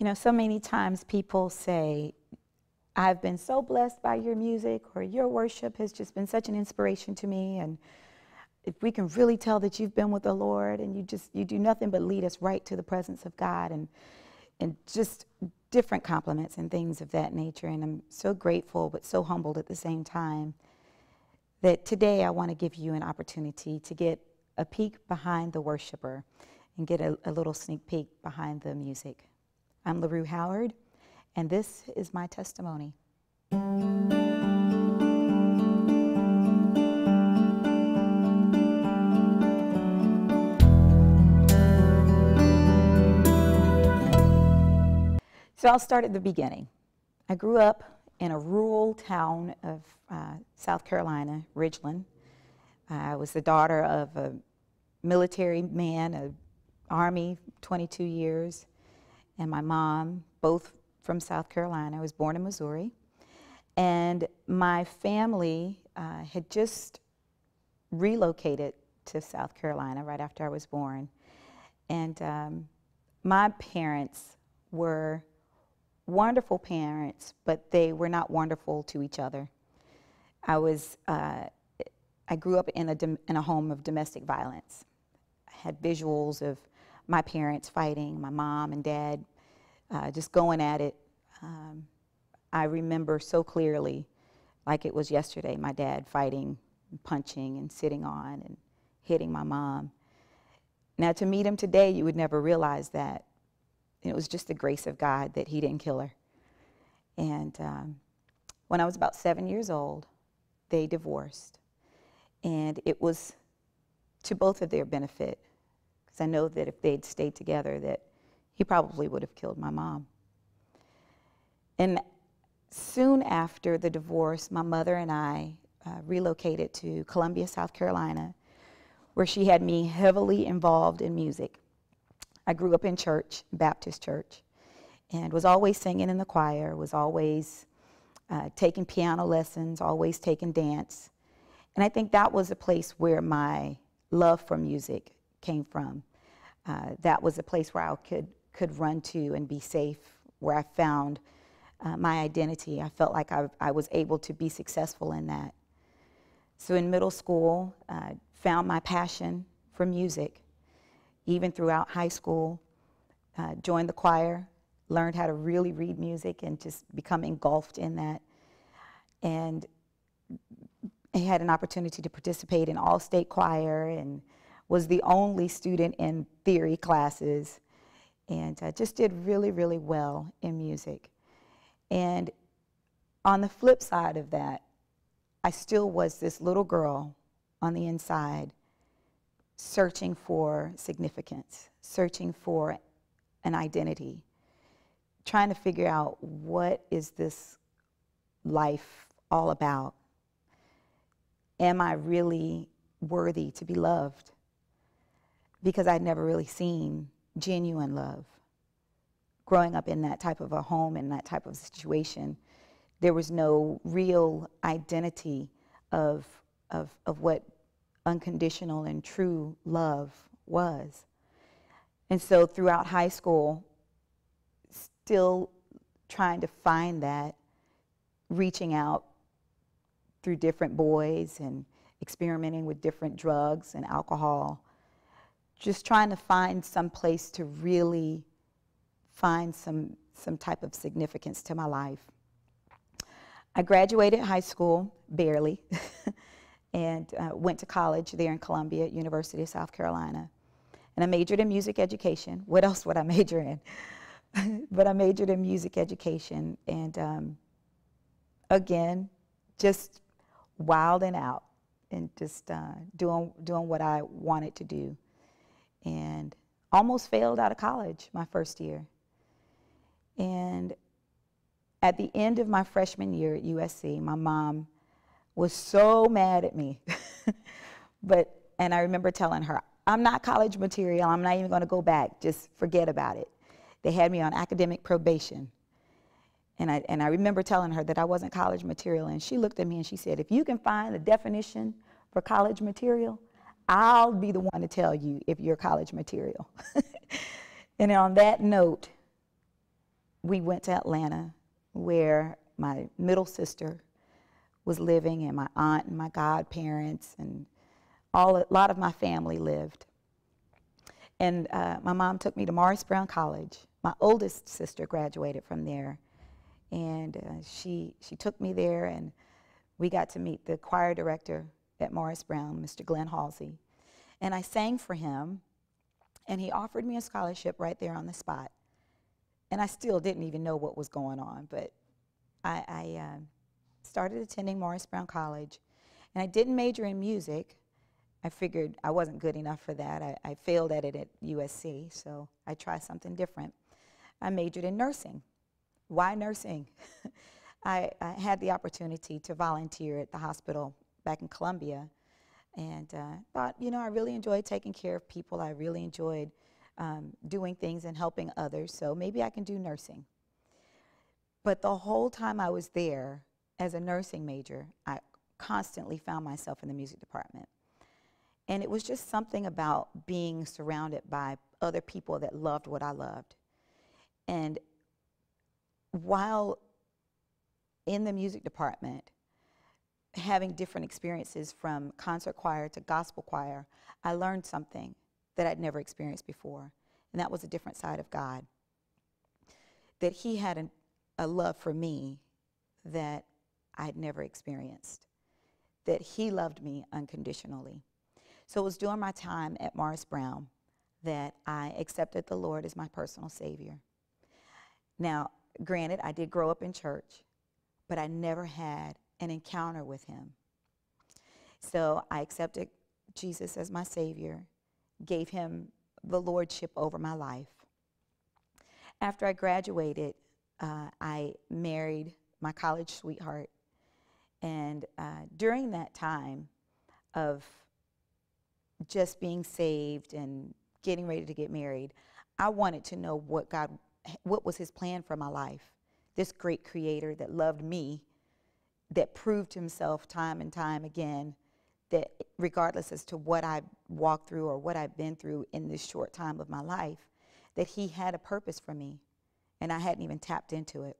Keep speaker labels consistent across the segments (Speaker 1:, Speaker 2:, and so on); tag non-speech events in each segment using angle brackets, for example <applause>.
Speaker 1: You know, so many times people say, I've been so blessed by your music, or your worship has just been such an inspiration to me. And if we can really tell that you've been with the Lord and you just you do nothing but lead us right to the presence of God and and just different compliments and things of that nature. And I'm so grateful but so humbled at the same time that today I want to give you an opportunity to get a peek behind the worshiper and get a, a little sneak peek behind the music. I'm LaRue Howard, and this is my testimony. So I'll start at the beginning. I grew up in a rural town of uh, South Carolina, Ridgeland. I was the daughter of a military man, a Army, 22 years, and my mom, both from South Carolina. I was born in Missouri. And my family uh, had just relocated to South Carolina right after I was born. And um, my parents were wonderful parents, but they were not wonderful to each other. I was, uh, I grew up in a, in a home of domestic violence. I had visuals of my parents fighting, my mom and dad uh, just going at it. Um, I remember so clearly, like it was yesterday, my dad fighting, and punching, and sitting on and hitting my mom. Now, to meet him today, you would never realize that. It was just the grace of God that he didn't kill her. And um, when I was about seven years old, they divorced. And it was to both of their benefit because I know that if they'd stayed together, that he probably would have killed my mom. And soon after the divorce, my mother and I uh, relocated to Columbia, South Carolina, where she had me heavily involved in music. I grew up in church, Baptist church, and was always singing in the choir, was always uh, taking piano lessons, always taking dance. And I think that was a place where my love for music came from. Uh, that was a place where I could, could run to and be safe, where I found uh, my identity. I felt like I, I, was able to be successful in that. So in middle school, uh, found my passion for music. Even throughout high school, uh, joined the choir, learned how to really read music and just become engulfed in that. And I had an opportunity to participate in all-state choir and was the only student in theory classes and uh, just did really, really well in music. And on the flip side of that, I still was this little girl on the inside searching for significance, searching for an identity, trying to figure out what is this life all about? Am I really worthy to be loved? Because I'd never really seen genuine love. Growing up in that type of a home and that type of situation, there was no real identity of, of, of what unconditional and true love was. And so throughout high school, still trying to find that, reaching out through different boys and experimenting with different drugs and alcohol just trying to find some place to really find some, some type of significance to my life. I graduated high school, barely, <laughs> and uh, went to college there in Columbia, University of South Carolina. And I majored in music education. What else would I <laughs> major in? <laughs> but I majored in music education. And um, again, just wilding out and just uh, doing, doing what I wanted to do and almost failed out of college my first year. And at the end of my freshman year at USC, my mom was so mad at me. <laughs> but and I remember telling her, I'm not college material. I'm not even going to go back. Just forget about it. They had me on academic probation. And I, and I remember telling her that I wasn't college material. And she looked at me and she said, If you can find the definition for college material, I'll be the one to tell you if you're college material. <laughs> and on that note, we went to Atlanta, where my middle sister was living, and my aunt and my godparents, and all a lot of my family lived. And uh, my mom took me to Morris Brown College. My oldest sister graduated from there, and uh, she she took me there, and we got to meet the choir director at Morris Brown, Mr. Glenn Halsey, and I sang for him, and he offered me a scholarship right there on the spot. And I still didn't even know what was going on, but I, I uh, started attending Morris Brown College, and I didn't major in music. I figured I wasn't good enough for that. I, I failed at it at USC, so I tried something different. I majored in nursing. Why nursing? <laughs> I, I, had the opportunity to volunteer at the hospital back in Columbia and uh, thought, you know, I really enjoyed taking care of people. I really enjoyed um, doing things and helping others, so maybe I can do nursing. But the whole time I was there as a nursing major, I constantly found myself in the music department. And it was just something about being surrounded by other people that loved what I loved. And while in the music department, having different experiences from concert choir to gospel choir, I learned something that I'd never experienced before, and that was a different side of God. That He had an, a love for me that I'd never experienced, that He loved me unconditionally. So it was during my time at Morris Brown that I accepted the Lord as my personal Savior. Now, granted, I did grow up in church, but I never had an encounter with Him. So I accepted Jesus as my Savior, gave Him the Lordship over my life. After I graduated, uh, I married my college sweetheart. And uh, during that time of just being saved and getting ready to get married, I wanted to know what God, what was His plan for my life. This great Creator that loved me that proved himself time and time again that regardless as to what I've walked through or what I've been through in this short time of my life, that he had a purpose for me and I hadn't even tapped into it.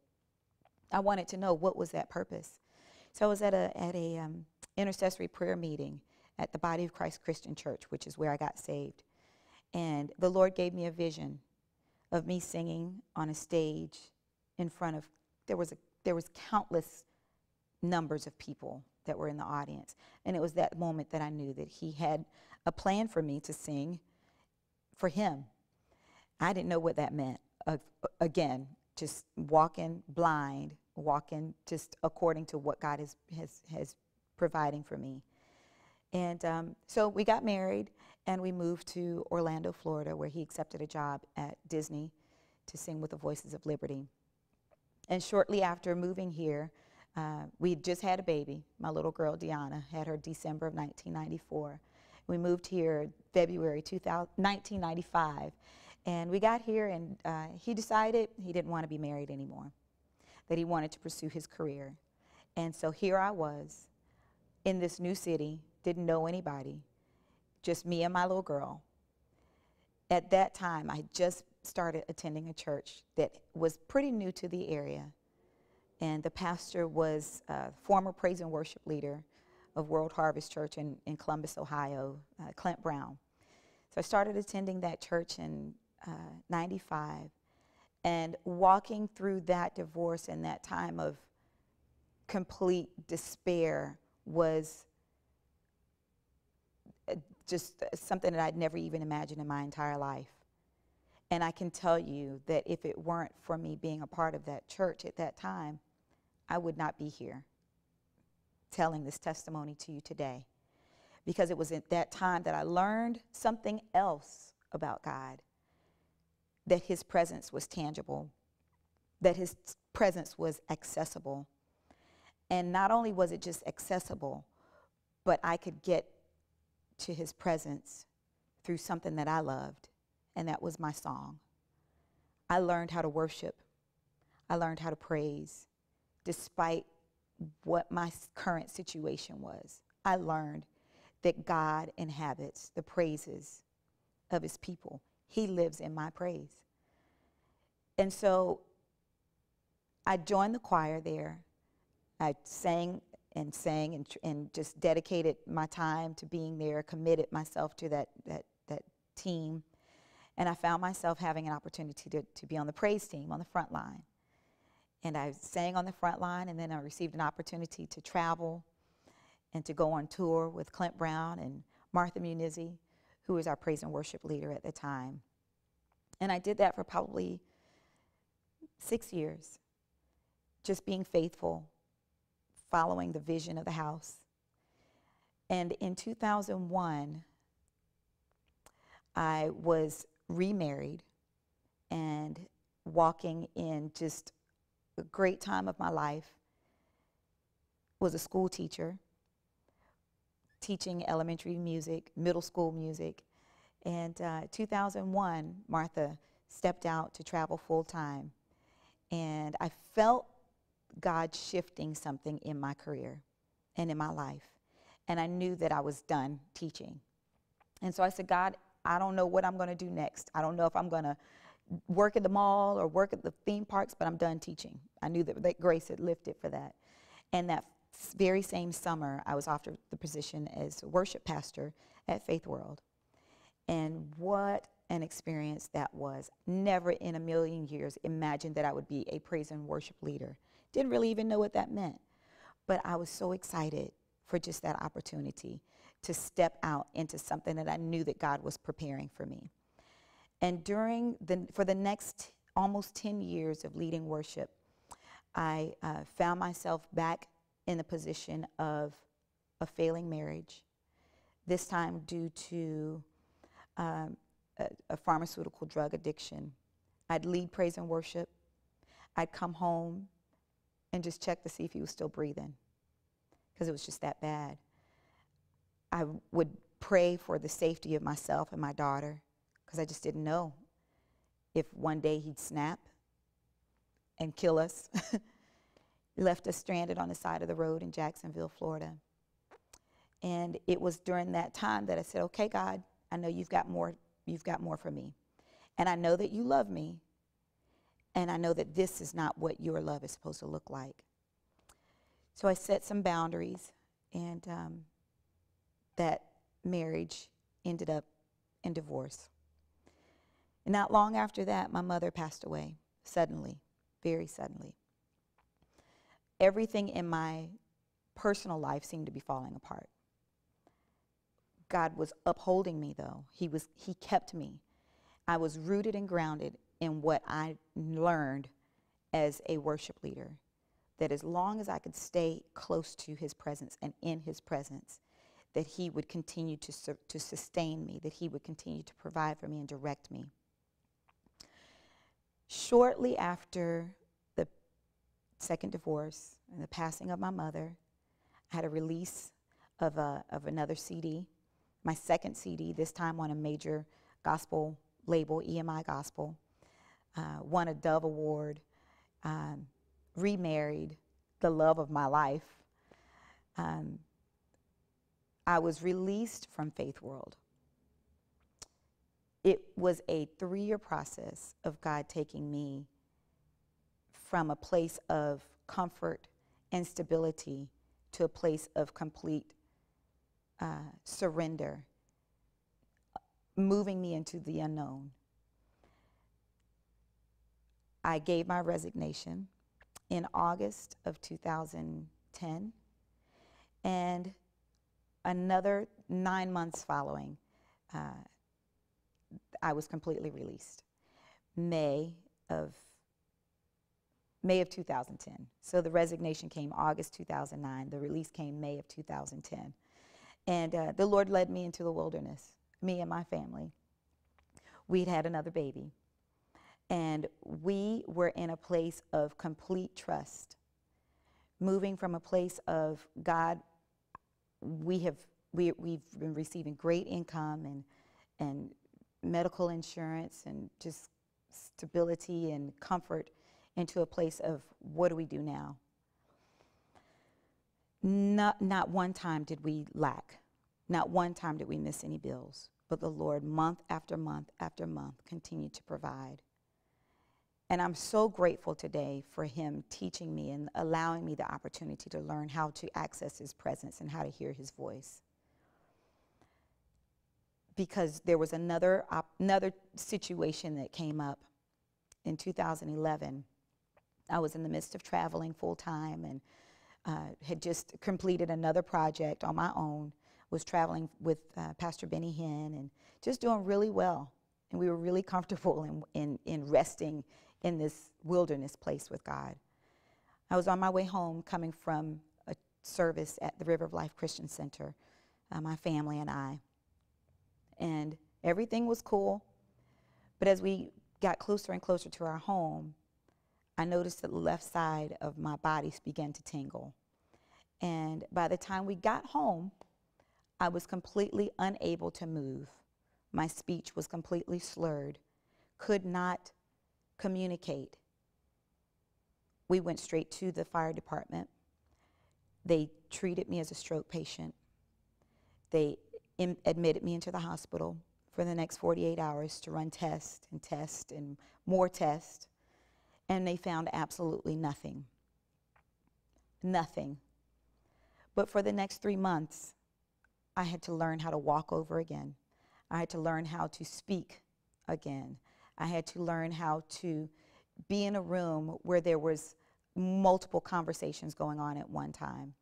Speaker 1: I wanted to know what was that purpose. So I was at a, at a um, intercessory prayer meeting at the Body of Christ Christian Church, which is where I got saved. And the Lord gave me a vision of me singing on a stage in front of, there was, a, there was countless numbers of people that were in the audience. And it was that moment that I knew that he had a plan for me to sing for him. I didn't know what that meant. Uh, again, just walking blind, walking just according to what God is, has, has providing for me. And um, so we got married and we moved to Orlando, Florida, where he accepted a job at Disney to sing with the Voices of Liberty. And shortly after moving here, uh, we just had a baby. My little girl, Deanna, had her December of 1994. We moved here February 2000, 1995. And we got here, and uh, he decided he didn't want to be married anymore, that he wanted to pursue his career. And so here I was in this new city, didn't know anybody, just me and my little girl. At that time, I just started attending a church that was pretty new to the area and the pastor was a former praise and worship leader of World Harvest Church in, in Columbus, Ohio, uh, Clint Brown. So I started attending that church in uh, 95 and walking through that divorce and that time of complete despair was uh, just something that I'd never even imagined in my entire life. And I can tell you that if it weren't for me being a part of that church at that time, I would not be here telling this testimony to you today. Because it was at that time that I learned something else about God that His presence was tangible, that His presence was accessible. And not only was it just accessible, but I could get to His presence through something that I loved, and that was my song. I learned how to worship, I learned how to praise, despite what my current situation was. I learned that God inhabits the praises of his people. He lives in my praise. And so I joined the choir there. I sang and sang and, and just dedicated my time to being there, committed myself to that, that, that team. And I found myself having an opportunity to, to be on the praise team on the front line. And I sang on the front line, and then I received an opportunity to travel and to go on tour with Clint Brown and Martha Munizzi, who was our praise and worship leader at the time. And I did that for probably six years, just being faithful, following the vision of the house. And in 2001, I was remarried and walking in just a great time of my life. Was a school teacher, teaching elementary music, middle school music. And uh, 2001, Martha stepped out to travel full time. And I felt God shifting something in my career and in my life. And I knew that I was done teaching. And so I said, God, I don't know what I'm going to do next. I don't know if I'm going to work at the mall or work at the theme parks, but I'm done teaching. I knew that, that grace had lifted for that. And that very same summer, I was offered the position as worship pastor at Faith World. And what an experience that was. Never in a million years imagined that I would be a praise and worship leader. Didn't really even know what that meant. But I was so excited for just that opportunity to step out into something that I knew that God was preparing for me. And during the, for the next almost 10 years of leading worship, I uh, found myself back in the position of a failing marriage, this time due to um, a, a pharmaceutical drug addiction. I'd lead praise and worship. I'd come home and just check to see if he was still breathing because it was just that bad. I would pray for the safety of myself and my daughter because I just didn't know if one day he'd snap and kill us. <laughs> left us stranded on the side of the road in Jacksonville, Florida. And it was during that time that I said, "Okay, God, I know you've got more you've got more for me. And I know that you love me. And I know that this is not what your love is supposed to look like." So I set some boundaries and um, that marriage ended up in divorce. And not long after that, my mother passed away suddenly, very suddenly. Everything in my personal life seemed to be falling apart. God was upholding me though. He was he kept me. I was rooted and grounded in what I learned as a worship leader. That as long as I could stay close to his presence and in his presence, that he would continue to, to sustain me, that he would continue to provide for me and direct me. Shortly after the second divorce and the passing of my mother, I had a release of, a, of another CD, my second CD, this time on a major gospel label, EMI Gospel. Uh, won a Dove Award, um, remarried, the love of my life. Um, I was released from Faith World. It was a three year process of God taking me from a place of comfort and stability to a place of complete uh, surrender, moving me into the unknown. I gave my resignation in August of 2010, and another nine months following, uh, I was completely released. May of May of 2010. So the resignation came August 2009. The release came May of 2010. And uh, the Lord led me into the wilderness, me and my family. We'd had another baby. And we were in a place of complete trust, moving from a place of God, we have we, we've been receiving great income and and medical insurance and just stability and comfort into a place of what do we do now? Not, not one time did we lack. Not one time did we miss any bills. But the Lord, month after month after month, continued to provide. And I'm so grateful today for him teaching me and allowing me the opportunity to learn how to access his presence and how to hear his voice. Because there was another, another situation that came up in 2011. I was in the midst of traveling full time and uh, had just completed another project on my own. Was traveling with uh, Pastor Benny Hinn and just doing really well. And we were really <laughs> comfortable in, in, in resting in this wilderness place with God. I was on my way home coming from a service at the River of Life Christian Center, uh, my family and I. And everything was cool. But as we got closer and closer to our home, I noticed that the left side of my body began to tingle. And by the time we got home, I was completely unable to move. My speech was completely slurred, could not communicate. We went straight to the fire department. They treated me as a stroke patient. They Im- admitted me into the hospital for the next 48 hours to run tests and tests and more tests. And they found absolutely nothing. Nothing. But for the next three months, I had to learn how to walk over again. I had to learn how to speak again. I had to learn how to be in a room where there was multiple conversations going on at one time.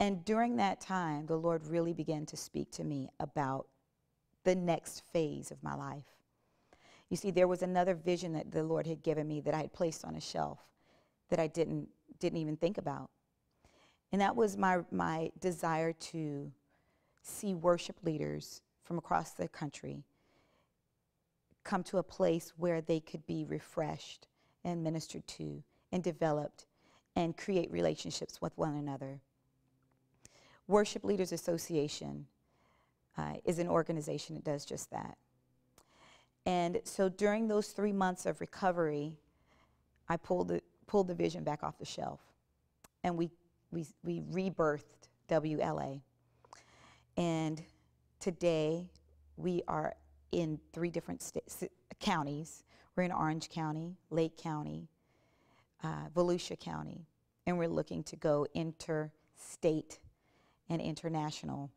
Speaker 1: And during that time, the Lord really began to speak to me about the next phase of my life. You see, there was another vision that the Lord had given me that I had placed on a shelf that I didn't, didn't even think about. And that was my, my desire to see worship leaders from across the country come to a place where they could be refreshed and ministered to and developed and create relationships with one another. Worship Leaders Association uh, is an organization that does just that. And so during those three months of recovery, I pulled the, pulled the vision back off the shelf. And we, we, we rebirthed WLA. And today, we are in three different counties. We're in Orange County, Lake County, uh, Volusia County, and we're looking to go interstate and international.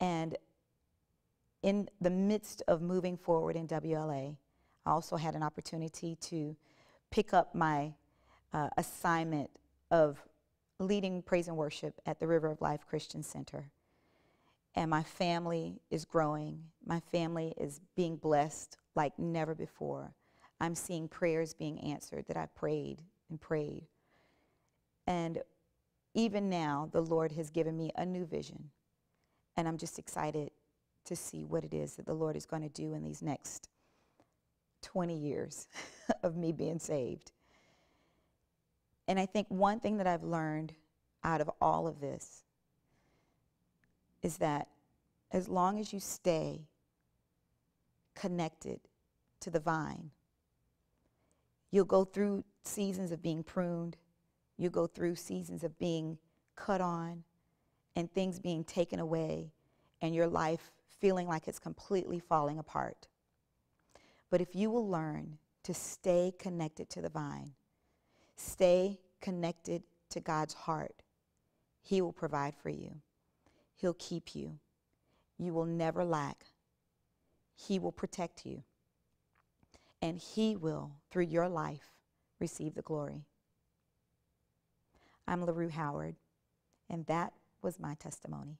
Speaker 1: And in the midst of moving forward in WLA, I also had an opportunity to pick up my uh, assignment of leading praise and worship at the River of Life Christian Center. And my family is growing. My family is being blessed like never before. I'm seeing prayers being answered that I prayed and prayed. And even now, the Lord has given me a new vision. And I'm just excited to see what it is that the Lord is going to do in these next 20 years <laughs> of me being saved. And I think one thing that I've learned out of all of this is that as long as you stay connected to the vine, you'll go through seasons of being pruned, you go through seasons of being cut on and things being taken away and your life feeling like it's completely falling apart. But if you will learn to stay connected to the vine, stay connected to God's heart, He will provide for you. He'll keep you. You will never lack. He will protect you. And He will, through your life, receive the glory. I'm LaRue Howard, and that was my testimony.